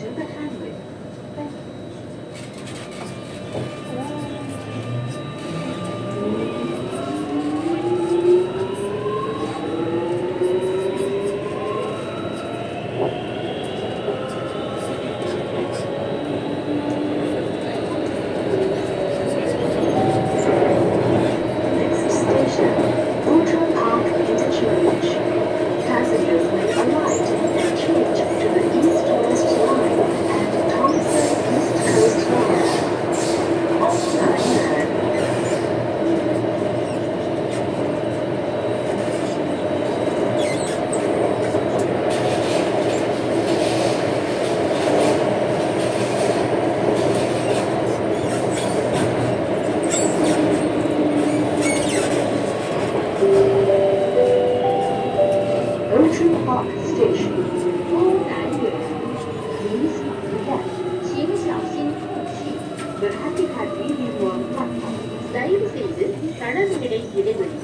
觉得他。Ocean Park Station，欧南苑，吉祥站，请小心缝隙。The Happy Family Hotel，来一杯子，再来一杯子。